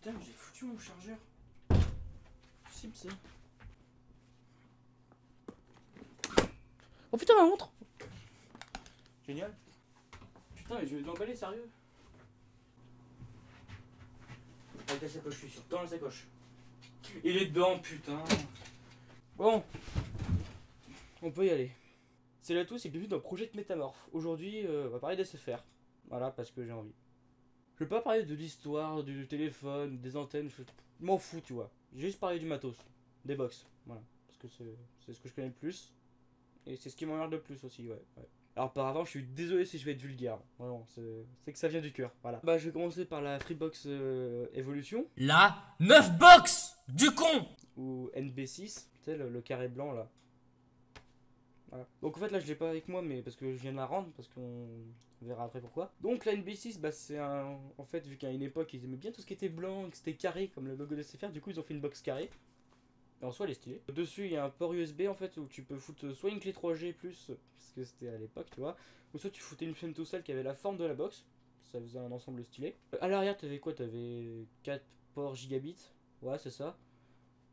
Putain, mais j'ai foutu mon chargeur. Possible ça. Oh putain, ma montre Génial. Putain, mais je vais l'emballer, sérieux. Avec la sacoche, je suis sûr. Dans la sacoche. Il est dedans, putain. Bon. On peut y aller. C'est là tout, c'est bienvenue dans Projet Métamorphe. Aujourd'hui, euh, on va parler d'SFR. Voilà, parce que j'ai envie. Je vais pas parler de l'histoire, du téléphone, des antennes, je m'en fous, tu vois. J'ai juste parler du matos, des box. Voilà. Parce que c'est ce que je connais le plus. Et c'est ce qui m'emmerde le plus aussi, ouais. ouais. Alors par avant, je suis désolé si je vais être vulgaire. Vraiment, c'est c'est que ça vient du cœur. Voilà. Bah, je vais commencer par la Freebox euh, Evolution, La 9 box du con ou NB6, tu sais, le, le carré blanc là. Voilà. Donc en fait là je l'ai pas avec moi mais parce que je viens de la rendre parce qu'on verra après pourquoi. Donc la NB6 bah c'est un en fait vu qu'à une époque ils aimaient bien tout ce qui était blanc, que c'était carré comme le logo de SFR, du coup ils ont fait une box carrée. Et en soi elle est stylée. Dessus il y a un port USB en fait où tu peux foutre soit une clé 3G plus parce que c'était à l'époque tu vois, ou soit tu foutais une chaîne tout seul qui avait la forme de la box. Ça faisait un ensemble stylé. Euh, À l'arrière t'avais quoi? T'avais 4 ports gigabits. Ouais c'est ça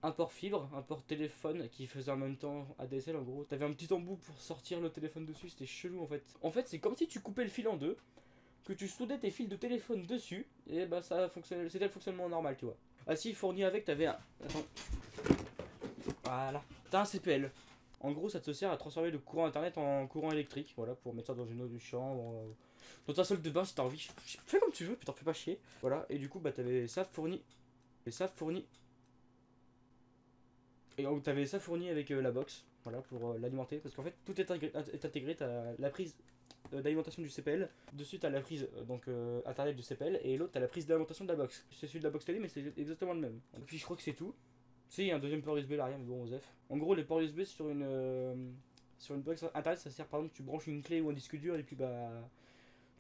un port fibre, un port téléphone qui faisait en même temps ADSL en gros. T'avais un petit embout pour sortir le téléphone dessus, c'était chelou en fait. En fait, c'est comme si tu coupais le fil en deux, que tu soudais tes fils de téléphone dessus, et bah ça fonctionnait, c'était le fonctionnement normal, tu vois. Ah si, fourni avec, t'avais un. Attends. Voilà. T'as un CPL. En gros, ça te sert à transformer le courant internet en courant électrique, voilà, pour mettre ça dans une autre chambre, euh, dans ta salle de bain si t'as envie. Fais comme tu veux, putain, fais pas chier. Voilà, et du coup, bah t'avais ça fourni. Et ça fourni et donc t'avais ça fourni avec euh, la box, voilà, pour euh, l'alimenter, parce qu'en fait tout est, intégré- t'as la prise euh, d'alimentation du CPL, dessus t'as la prise donc euh, internet du CPL, et l'autre t'as la prise d'alimentation de la box. C'est celui de la box télé, mais c'est exactement le même. Et puis je crois que c'est tout. Si, il y a un deuxième port USB là, mais bon, Osef. En gros, les ports USB sur une, sur une box internet, ça sert par exemple, tu branches une clé ou un disque dur, et puis bah, tu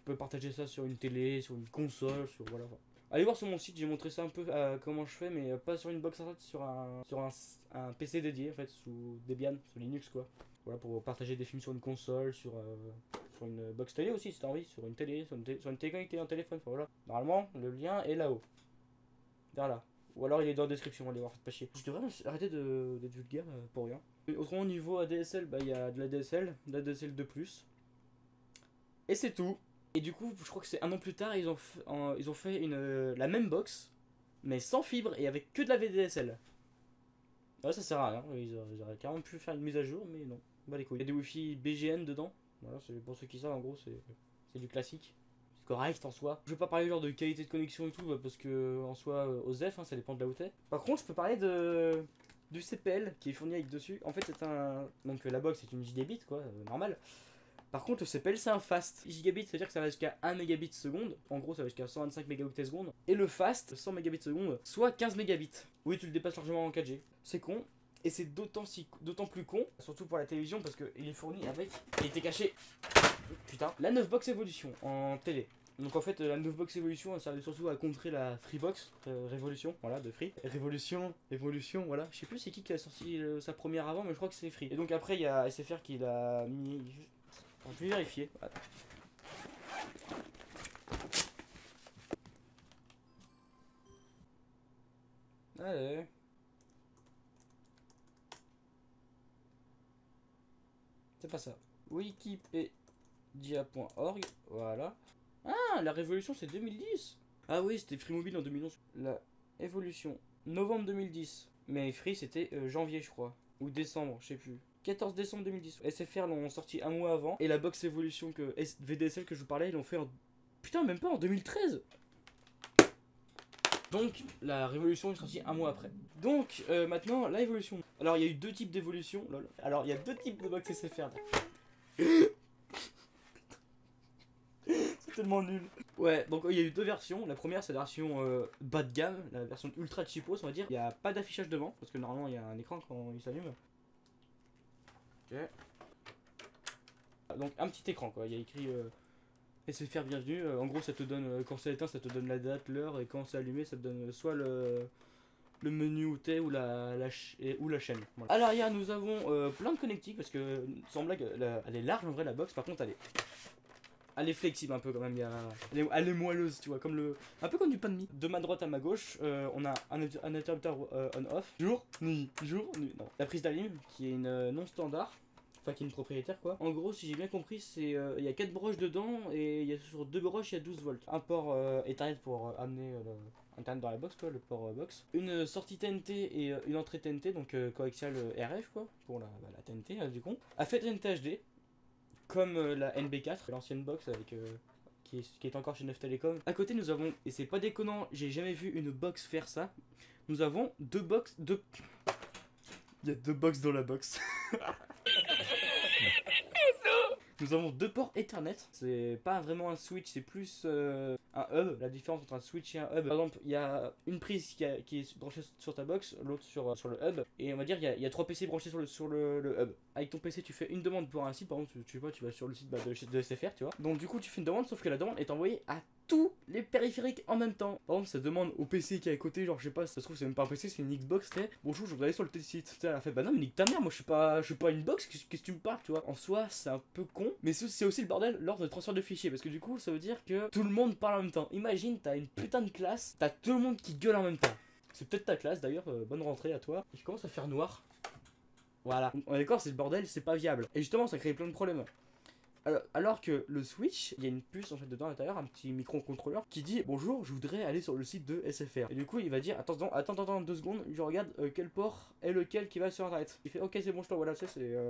peux partager ça sur une télé, sur une console, sur voilà. Allez voir sur mon site, j'ai montré ça un peu euh, comment je fais, mais euh, pas sur une box internet, sur un, sur un, PC dédié en fait, sous Debian, sous Linux quoi. Voilà, pour partager des films sur une console, sur, euh, sur une box télé aussi si t'as envie, sur une télé, sur une, télé, sur une télé connectée, un téléphone, enfin, voilà. Normalement, le lien est là-haut. Vers là. Ou alors il est dans la description, allez voir, faites pas chier. Je devrais arrêter de- d'être vulgaire euh, pour rien. Autrement, au niveau ADSL, bah il y a de la DSL, de la DSL 2+. Et c'est tout. Et du coup, je crois que c'est un an plus tard, ils ont ils ont fait une, euh, la même box, mais sans fibre et avec que de la VDSL. Ouais, ça sert à rien. Ils auraient, carrément pu faire une mise à jour, mais non. Bah les couilles. Il y a des Wi-Fi BGN dedans. Voilà, pour ceux qui savent, en gros, c'est du classique. C'est correct en soi. Je vais pas parler genre de qualité de connexion et tout, bah, parce que en soi, euh, aux F, hein, ça dépend de là où t'es. Par contre, je peux parler de du CPL qui est fourni avec dessus. En fait, c'est un. Donc euh, la box, c'est une gigabit, quoi, euh, normal. Par contre, le CPL, c'est un fast. Gigabit, c'est-à-dire que ça va jusqu'à 1 mégabit seconde. En gros, ça va jusqu'à 125 mégaoctets seconde. Et le fast, 100 mégabits seconde, soit 15 mégabits. Oui, tu le dépasses largement en 4G. C'est con. Et c'est d'autant si, d'autant plus con, surtout pour la télévision, parce qu'il est fourni avec. Il était caché. Putain. La 9 box Evolution en télé. Donc en fait, la 9 box Evolution, elle servait surtout à contrer la Freebox euh, Révolution, voilà, de Free. Révolution, Evolution, voilà. Je sais plus c'est qui qui a sorti euh, sa première avant, mais je crois que c'est Free. Et donc après, il y a SFR qui l'a mis. Je vais vérifier. Attends. Allez. C'est pas ça. Wikipedia.org. Voilà. Ah, la révolution c'est 2010. Ah oui, c'était Free Mobile en 2011. La évolution. Novembre 2010. Mais Free c'était euh, janvier, je crois. Ou décembre, je sais plus. 14 décembre 2010. SFR l'ont sorti un mois avant. Et la box évolution que VDSL que je vous parlais, ils l'ont fait en. Putain, même pas en 2013. Donc la révolution est sortie un mois après. Donc euh, maintenant la évolution. Alors il y a eu deux types d'évolution. Alors il y a deux types de box SFR. C'est tellement nul. Ouais, donc il y a eu deux versions. La première c'est la version euh, bas de gamme, la version ultra cheapos on va dire. Il n'y a pas d'affichage devant parce que normalement il y a un écran quand il s'allume. Donc un petit écran quoi. Il y a écrit euh, SFR bienvenue. Euh, en gros ça te donne euh, quand c'est éteint ça te donne la date, l'heure et quand c'est allumé ça te donne euh, soit le le menu où t'es ou la, ou la chaîne. Voilà. À l'arrière nous avons plein de connectiques parce que sans blague la- elle est large en vrai la box par contre elle est elle est flexible un peu quand même. il y a- Elle est, elle est moelleuse, tu vois, comme le, un peu comme du pain de mie. De ma droite à ma gauche, on a un, inter- un interrupteur on-off. Jour, nuit, jour, nuit. Non. La prise d'alim qui est une non standard. Enfin, qui est une propriétaire quoi. En gros, si j'ai bien compris, c'est euh, il y a 4 broches dedans et il y a sur deux broches, il y a 12 volts. Un port euh, Ethernet pour euh, amener euh, le- Internet dans la box quoi, le port box. Une sortie TNT et une entrée TNT, donc coaxial RF quoi, pour la, bah, la TNT euh, du coup. A fait TNT HD, comme la NB4, l'ancienne box avec qui, est, qui est encore chez Neuf Telecom. À côté, nous avons, et c'est pas déconnant, j'ai jamais vu une box faire ça. Nous avons deux box, deux. Il y a deux box dans la box. Nous avons deux ports Ethernet. C'est pas vraiment un switch, c'est plus euh, un hub. La différence entre un switch et un hub. Par exemple, il y a une prise qui, est branchée sur ta box, l'autre sur, le hub. Et on va dire, il y a, trois PC branchés sur le, sur le, hub. Avec ton PC, tu fais une demande pour un site. Par exemple, tu, tu vas sur le site de SFR, tu vois. Donc, du coup, tu fais une demande, sauf que la demande est envoyée à tous les périphériques en même temps. Par exemple, ça demande au PC qui est à côté, genre, je sais pas, ça se trouve, c'est même pas un PC, c'est une Xbox, tu. Bonjour, je voudrais aller sur le site. Elle a fait, bah non, mais nique ta mère, moi je suis pas, je suis pas une box, qu'est-ce que tu me parles, tu vois. En soi, c'est un peu con, mais c'est c'est aussi le bordel lors de transfert de fichiers, parce que du coup, ça veut dire que tout le monde parle en même temps. Imagine, t'as une putain de classe, t'as tout le monde qui gueule en même temps. C'est peut-être ta classe d'ailleurs, euh, bonne rentrée à toi. Il commence à faire noir. Voilà. On est d'accord, c'est le bordel, c'est pas viable. Et justement, ça crée plein de problèmes. Alors, que le Switch, il y a une puce en fait dedans à l'intérieur, un petit microcontrôleur qui dit bonjour, je voudrais aller sur le site de SFR. Et du coup, il va dire attends, attends, attends, deux secondes, je regarde euh, quel port est lequel qui va sur internet. Il fait ok, c'est bon, je t'envoie là, ça c'est. euh,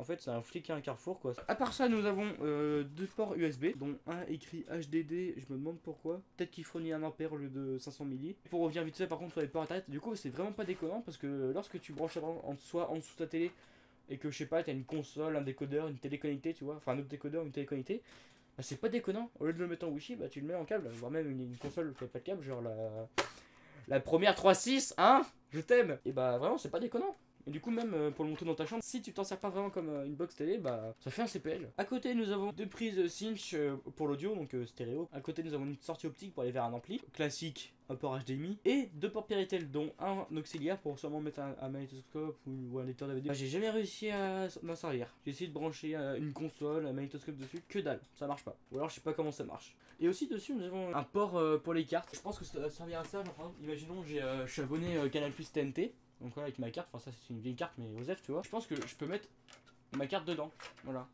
En fait, c'est un flic et un carrefour quoi. À part ça, nous avons euh, deux ports USB, dont un écrit HDD. Je me demande pourquoi. Peut-être qu'il fournit un ampère au lieu de 500 milli. Pour revenir vite fait, par contre, sur les ports internet, du coup, c'est vraiment pas déconnant parce que lorsque tu branches en soit en dessous de ta télé et que je sais pas, t'as une console, un décodeur, une télé connectée, tu vois, enfin un autre décodeur, une télé connectée, bah, c'est pas déconnant. Au lieu de le mettre en wifi, bah tu le mets en câble, voire même une, console qui a pas de câble, genre la la première 3.6, hein, je t'aime. Et bah vraiment, c'est pas déconnant. Et du coup, même euh, pour le monter dans ta chambre, si tu t'en sers pas vraiment comme euh, une box télé, bah ça fait un CPL. À côté, nous avons deux prises Cinch euh, pour l'audio, donc stéréo. À côté, nous avons une sortie optique pour aller vers un ampli classique, un port HDMI, et deux ports Péritel, dont un auxiliaire pour sûrement mettre un, magnétoscope ou, un lecteur DVD. Bah, j'ai jamais réussi à m'en servir. J'ai essayé de brancher une console, un magnétoscope dessus, que dalle, ça marche pas. Ou alors je sais pas comment ça marche. Et aussi dessus, nous avons un port pour les cartes. Je pense que ça va servir à ça. Exemple, imaginons, j'ai, je suis abonné Canal Plus TNT. Donc voilà, avec ma carte, enfin ça c'est une vieille carte, mais Osef, tu vois. Je pense que je peux mettre ma carte dedans. Voilà.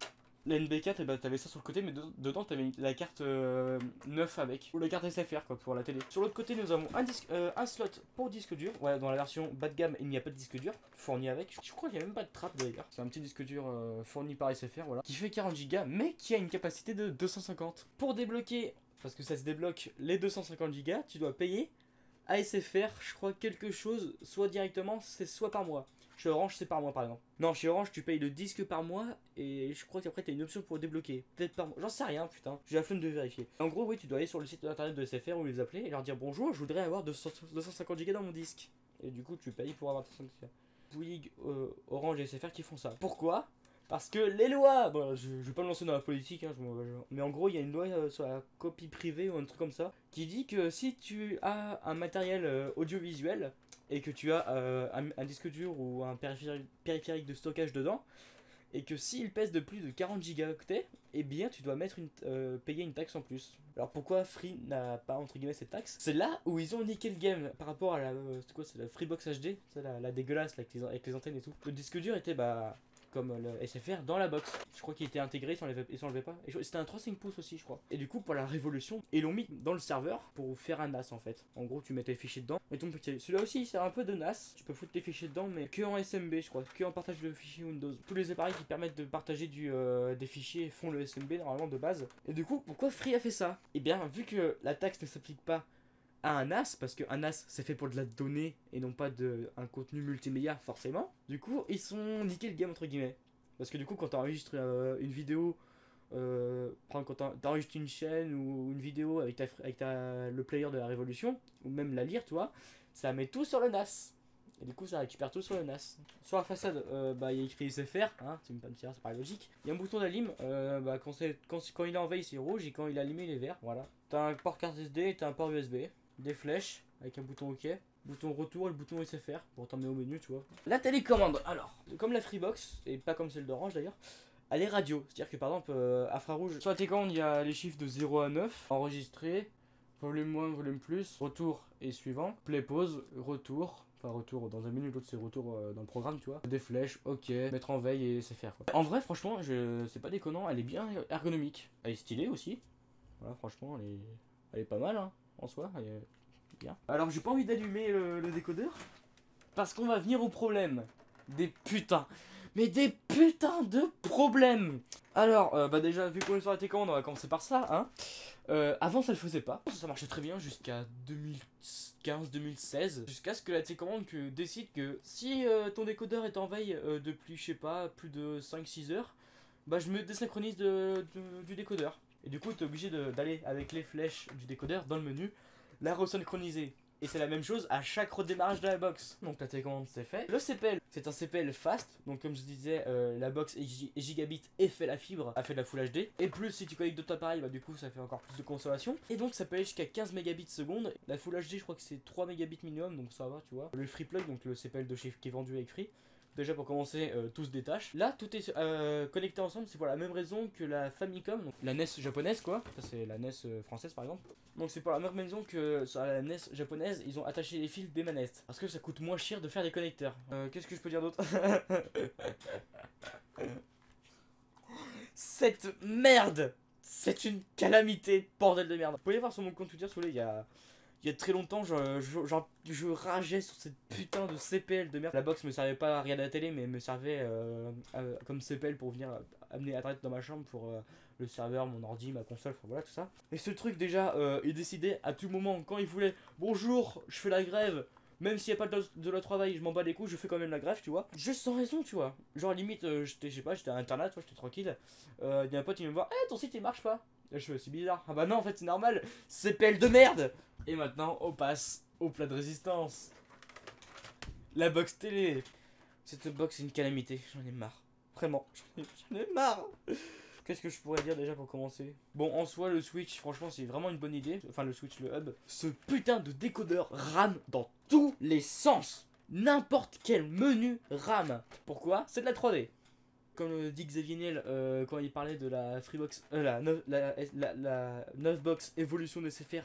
La NB4, et bah, t'avais ça sur le côté, mais de- dedans t'avais la carte euh, 9 avec. Ou la carte SFR quoi, pour la télé. Sur l'autre côté, nous avons un, disque, euh, un slot pour disque dur. Ouais, dans la version bas de gamme, il n'y a pas de disque dur fourni avec. Je crois qu'il n'y a même pas de trappe d'ailleurs. C'est un petit disque dur euh, fourni par SFR, voilà. Qui fait 40 Go, mais qui a une capacité de 250. Pour débloquer, parce que ça se débloque les 250 Go, tu dois payer à SFR, je crois quelque chose, soit directement, c'est soit par mois. Chez Orange, c'est par mois par exemple. Non, chez Orange, tu payes le disque par mois et je crois qu'après, t'as une option pour débloquer. Peut-être par mois. J'en sais rien, putain. J'ai la flemme de vérifier. En gros, oui, tu dois aller sur le site internet de SFR ou les appeler et leur dire bonjour, je voudrais avoir 200 250 Go dans mon disque. Et du coup, tu payes pour avoir 250 Go. Bouygues, euh, Orange et SFR qui font ça. Pourquoi? Parce que les lois, bon, je, je vais pas me lancer dans la politique, hein, mais en gros, il y a une loi euh, sur la copie privée ou un truc comme ça qui dit que si tu as un matériel euh, audiovisuel et que tu as euh, un, disque dur ou un périphérique, de stockage dedans, et que s'il pèse de plus de 40 gigaoctets, eh bien tu dois mettre une, payer une taxe en plus. Alors pourquoi Free n'a pas entre guillemets cette taxe? C'est là où ils ont niqué le game par rapport à la, quoi, c'est la Freebox HD, c'est la, la dégueulasse avec, les, avec les antennes et tout. Le disque dur était bah comme le SFR dans la box. Je crois qu'il était intégré, il s'enlevait pas. C'était un 3,5 pouces aussi, je crois. Et du coup, pour la révolution, ils l'ont mis dans le serveur pour faire un NAS en fait. En gros, tu mets tes fichiers dedans. Et ton. Celui-là aussi, il sert un peu de NAS. Tu peux foutre tes fichiers dedans, mais que en SMB, je crois. Que en partage de fichiers Windows. Tous les appareils qui permettent de partager euh, des fichiers font le SMB normalement de base. Et du coup, pourquoi Free a fait ça? Eh bien, vu que la taxe ne s'applique pas à un NAS, parce qu'un NAS c'est fait pour de la donnée et non pas de un contenu multimédia forcément. Du coup, ils sont niqués le game entre guillemets. Parce que du coup, quand tu enregistres une vidéo, euh, quand tu enregistres une chaîne ou une vidéo avec, ta, avec ta, le player de la Révolution, ou même la lire, tu vois, ça met tout sur le NAS. Et du coup, ça récupère tout sur le NAS. Sur la façade, euh, bah, il y a écrit SFR, hein, tu me pas me dire, c'est pas logique. Il y a un bouton d'allume, euh, bah, quand, c'est- quand, quand il est en veille, c'est rouge, et quand il est allumé, il est vert, voilà. T'as un port carte SD et t'as un port USB, des flèches avec un bouton OK, bouton retour et le bouton SFR pour t'emmener au menu, tu vois. La télécommande, alors, comme la Freebox, et pas comme celle d'Orange d'ailleurs, à les radios. C'est-à-dire que par exemple, euh, infrarouge, sur la télécommande, il y a les chiffres de 0 à 9, enregistré, volume moins, volume plus, retour et suivant, play pause, retour. Enfin, retour dans un menu, l'autre c'est retour euh, dans le programme, tu vois. Des flèches, ok, mettre en veille et c'est quoi. En vrai, franchement, je... c'est pas déconnant, elle est bien ergonomique. Elle est stylée aussi. Voilà, franchement, elle est, elle est pas mal hein, en soi. Est bien. Alors, j'ai pas envie d'allumer le, décodeur parce qu'on va venir au problème. Des putains. Mais des putains de problèmes Alors, euh, bah déjà, vu qu'on est sur la télécommande, on va commencer par ça, hein. Euh, avant, ça le faisait pas. Ça marchait très bien jusqu'à 2015-2016. Jusqu'à ce que la télécommande que, décide que si euh, ton décodeur est en veille euh, depuis, je sais pas, plus de 5-6 heures, bah je me désynchronise du décodeur. Et du coup, tu es obligé d'aller avec les flèches du décodeur dans le menu, la resynchroniser. Et c'est la même chose à chaque redémarrage de la box. Donc la télécommande c'est fait. Le CPL, c'est un CPL fast. Donc comme je disais, euh, la box est gigabit et fait la fibre, a fait de la Full HD. Et plus si tu connectes d'autres appareils, bah du coup ça fait encore plus de consommation. Et donc ça peut aller jusqu'à 15 mégabits seconde. La Full HD, je crois que c'est 3 mégabits minimum, donc ça va, tu vois. Le Free Plug, donc le CPL de chez qui est vendu avec Free. Déjà pour commencer, euh, tout se détache. Là, tout est euh, connecté ensemble, c'est pour la même raison que la Famicom, la NES japonaise quoi. Ça c'est la NES euh, française par exemple. Donc c'est pour la même raison que sur la NES japonaise, ils ont attaché les fils des manettes. Parce que ça coûte moins cher de faire des connecteurs. Qu'est-ce que je peux dire d'autre? Cette merde C'est une calamité, bordel de merde. Vous pouvez voir sur mon compte Twitter, si vous voulez, il y a... Il y a très longtemps, je, je, rageais sur cette putain de CPL de merde. La box me servait pas à regarder la télé, mais me servait euh, euh, comme CPL pour venir amener internet dans ma chambre pour euh, le serveur, mon ordi, ma console, voilà tout ça. Et ce truc déjà, euh, il décidait à tout moment, quand il voulait, bonjour, je fais la grève, même s'il n'y a pas de, de la travail, je m'en bats les couilles, je fais quand même la grève, tu vois. Juste sans raison, tu vois. Genre limite, euh, j'étais, je sais pas, j'étais à internet, j'étais tranquille. Euh, Il y a un pote, il me voit, eh ton site il marche pas. Je c'est bizarre. Ah bah non, en fait c'est normal, CPL de merde. Et maintenant, on passe au plat de résistance. La box télé. Cette box est une calamité, j'en ai marre. Vraiment, j'en ai, ai marre. Qu'est-ce que je pourrais dire déjà pour commencer? Bon, en soi, le Switch, franchement, c'est vraiment une bonne idée. Enfin, le Switch, le hub. Ce putain de décodeur rame dans tous les sens. N'importe quel menu rame. Pourquoi? C'est de la 3D. Comme le dit Xavier Niel euh, quand il parlait de la Freebox, euh, la, la, la, la 9 box évolution de SFR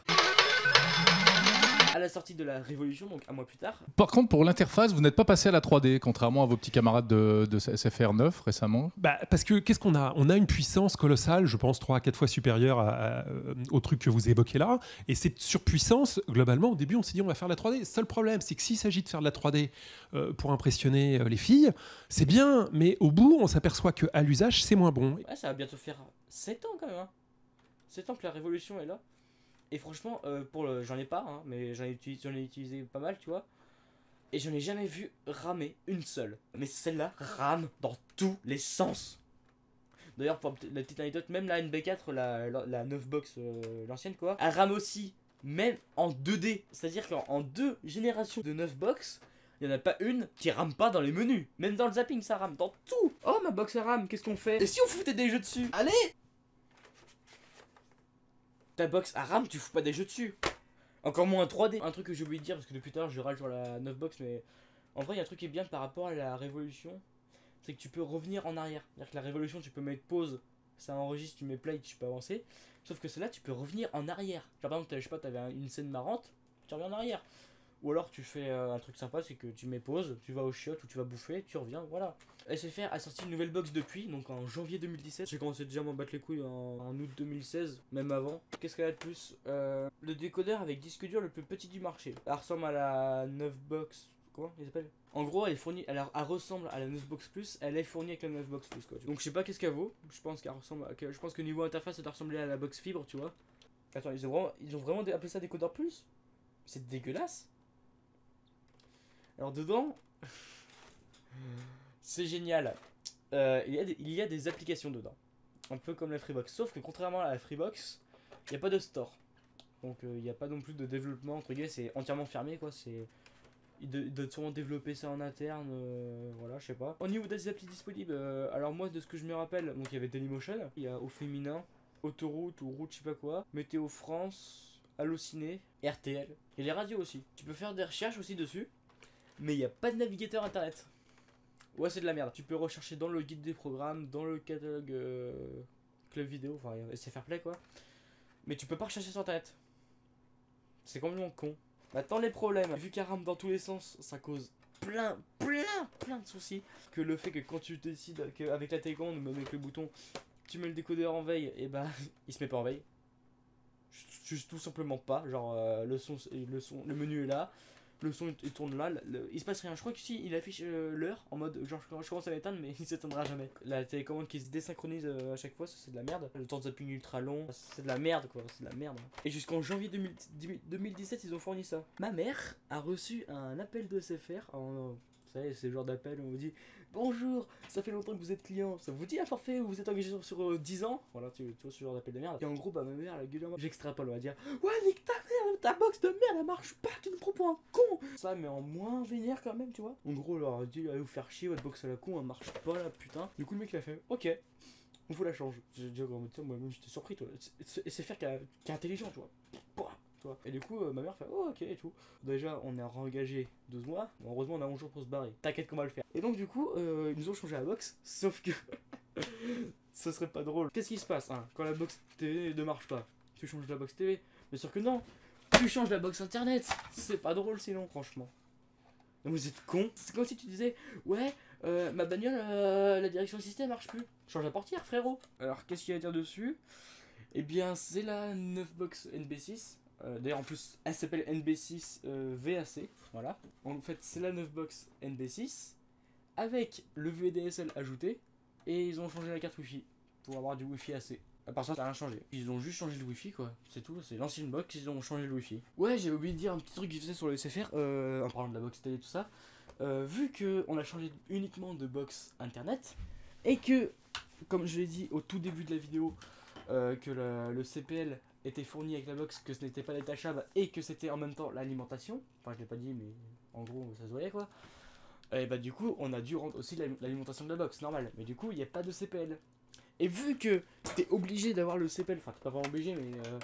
à la sortie de la Révolution, donc un mois plus tard. Par contre, pour l'interface, vous n'êtes pas passé à la 3D, contrairement à vos petits camarades de, de SFR 9 récemment. Bah, parce que qu'est-ce qu'on a? On a une puissance colossale, je pense 3 à 4 fois supérieure à- à, euh, au truc que vous évoquez là. Et cette surpuissance, globalement, au début, on s'est dit on va faire la 3D. Seul problème, c'est que s'il s'agit de faire de la 3D euh, pour impressionner euh, les filles, c'est bien, mais au bout, on s'aperçoit qu'à l'usage, c'est moins bon. Ouais, ça va bientôt faire 7 ans quand même. Hein. 7 ans que la Révolution est là. Et franchement, euh, pour le, j'en ai pas, hein, mais j'en ai, utilisé, j'en ai utilisé pas mal, tu vois. Et j'en ai jamais vu ramer une seule. Mais celle-là rame dans tous les sens. D'ailleurs, pour la petite anecdote, même la NB4, la, la, la 9 box, euh, l'ancienne quoi, elle rame aussi, même en 2D. C'est-à-dire qu'en en deux générations de 9 box, il n'y en a pas une qui rame pas dans les menus. Même dans le zapping, ça rame. Dans tout. Oh, ma box elle rame, qu'est-ce qu'on fait? Et si on foutait des jeux dessus? Allez Ta box à rame, tu fous pas des jeux dessus. Encore moins un 3D. Un truc que j'ai oublié de dire, parce que depuis tout à je râle sur la 9 box, mais en vrai, il y a un truc qui est bien par rapport à la révolution. C'est que tu peux revenir en arrière. C'est-à-dire que la révolution, tu peux mettre pause, ça enregistre, tu mets play, tu peux avancer. Sauf que celle-là, tu peux revenir en arrière. Genre, par exemple, je sais t'avais un- une scène marrante, tu reviens en arrière. Ou alors tu fais euh, un truc sympa, c'est que tu mets pause, tu vas au chiottes ou tu vas bouffer, tu reviens, voilà. SFR a sorti une nouvelle box depuis, donc en janvier 2017. J'ai commencé déjà à m'en battre les couilles en, août 2016, même avant. Qu'est-ce qu'elle a de plus Euh, Le décodeur avec disque dur le plus petit du marché. Elle ressemble à la 9 box. Comment il s'appelle En gros, elle est fournie, elle, elle ressemble à la 9 box plus, elle est fournie avec la 9 box plus quoi. Donc je sais pas qu'est-ce qu'elle vaut. Je pense qu'elle ressemble, je pense que niveau interface, ça doit ressembler à la box fibre, tu vois. Attends, ils ont vraiment, ils ont vraiment appelé ça décodeur plus? C'est dégueulasse. Alors dedans, c'est génial. Euh, il, y a des, applications dedans. Un peu comme la Freebox. Sauf que contrairement à la Freebox, il n'y a pas de store. Donc euh, il n'y a pas non plus de développement. Entre guillemets, c'est entièrement fermé quoi. C'est ils doivent sûrement développer ça en interne. euh, voilà, je sais pas. Au niveau des applis disponibles, euh, alors moi de ce que je me rappelle, donc il y avait Dailymotion, il y a Au Féminin, Autoroute ou Route, je sais pas quoi, Météo France, Allociné, RTL. A les radios aussi. Tu peux faire des recherches aussi dessus, mais il n'y a pas de navigateur internet. Ouais, c'est de la merde. Tu peux rechercher dans le guide des programmes, dans le catalogue euh, club vidéo, enfin c'est fair play quoi. Mais tu peux pas rechercher sur internet. C'est complètement con. Maintenant les problèmes, vu qu'elle rame dans tous les sens, ça cause plein, plein, plein de soucis. Que le fait que quand tu décides qu'avec la télécommande même avec le bouton, tu mets le décodeur en veille, et bah il se met pas en veille. Juste tout simplement pas. Genre euh, le son, le son, le menu est là, le son il, tourne là, il se passe rien. Je crois que il affiche euh, l'heure en mode genre je, commence à m'éteindre mais il s'éteindra jamais. La télécommande qui se désynchronise euh, à chaque fois, c'est de la merde. Le temps de zapping ultra long, c'est de la merde quoi, c'est de la merde. Et jusqu'en janvier 2000 2017, ils ont fourni ça. Ma mère a reçu un appel de SFR. En, savez, c'est le genre d'appel où on vous dit Bonjour, ça fait longtemps que vous êtes client, ça vous dit un forfait où vous êtes engagé sur, sur, euh, 10 ans? Voilà, tu, vois ce genre d'appel de merde. Et en gros, bah ma mère, elle a gueulé en mode, J'extrapole, on va dire Ouais, nique ta mère, ta box de merde, elle marche pas, tu me prends un con Ça, mais en moins vénère quand même, tu vois. En gros, leur a dit Allez vous faire chier, votre box à la con, elle marche pas là, putain. Du coup, le mec, il a fait Ok, on vous la change. J'ai dit, oh, tiens, moi, même j'étais surpris, toi. C'est c'est faire qui est intelligent, tu vois. Et du coup, euh, ma mère fait Oh, ok, et tout. Déjà, on est engagé 12 mois. Heureusement, on a 11 jours pour se barrer. T'inquiète qu'on va le faire. Et donc, du coup, euh, ils nous ont changé la box. Sauf que. Ce serait pas drôle. Qu'est-ce qui se passe hein, quand la box TV ne marche pas? Tu changes la box TV Bien sûr que non. Tu changes la box internet. C'est pas drôle sinon, franchement. Vous êtes con. C'est comme si tu disais Ouais, euh, ma bagnole, la direction système marche plus. Change la portière, frérot. Alors, qu'est-ce qu'il y a à dire dessus? Eh bien, c'est la 9 box NB6. Euh, D'ailleurs, en plus, elle s'appelle NB6 euh, VAC. Voilà. En fait, c'est la 9 box NB6 avec le VDSL ajouté. Et ils ont changé la carte Wi-Fi pour avoir du Wi-Fi AC. À part ça, n'a rien changé. Ils ont juste changé le Wi-Fi, quoi. C'est tout. C'est l'ancienne box, ils ont changé le Wi-Fi. Ouais, j'ai oublié de dire un petit truc qu'ils faisaient sur le SFR. Euh, en parlant de la box télé et tout ça. Euh, vu que on a changé uniquement de box internet et que, comme je l'ai dit au tout début de la vidéo, que le CPL était fourni avec la box, que ce n'était pas détachable et que c'était en même temps l'alimentation. Enfin, je l'ai pas dit, mais en gros, ça se voyait quoi. Et bah, du coup, on a dû rendre aussi l'ali- l'alimentation de la box, normal. Mais du coup, il n'y a pas de CPL. Et vu que t'es obligé d'avoir le CPL, enfin, t'es pas vraiment obligé, mais euh,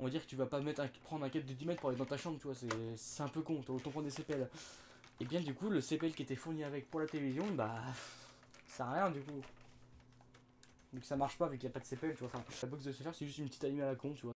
on va dire que tu vas pas mettre un, prendre un câble de 10 mètres pour aller dans ta chambre, tu vois, c'est- un peu con, autant prendre des CPL. Et bien, du coup, le CPL qui était fourni avec pour la télévision, bah, ça sert à rien du coup. Donc ça marche pas vu qu'il n'y a pas de CPL, tu vois. La box de CFR c'est juste une petite allumée à la con, tu vois.